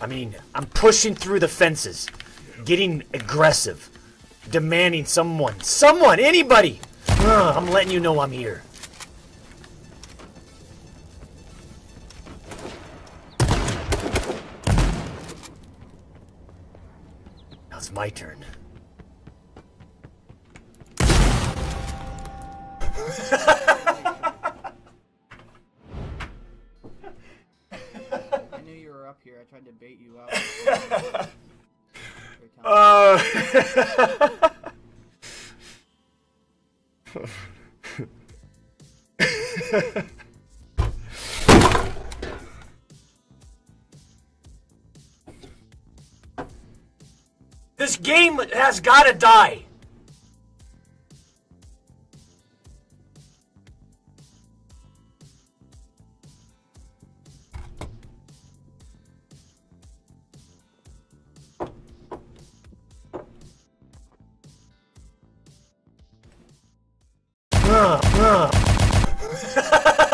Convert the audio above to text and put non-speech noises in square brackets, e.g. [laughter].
I mean, I'm pushing through the fences, getting aggressive, demanding someone, someone, anybody. Ugh, I'm letting you know I'm here. Now it's my turn. [laughs] here. I tried to bait you out. [laughs] Uh, [laughs] this game has gotta die. 으, 으.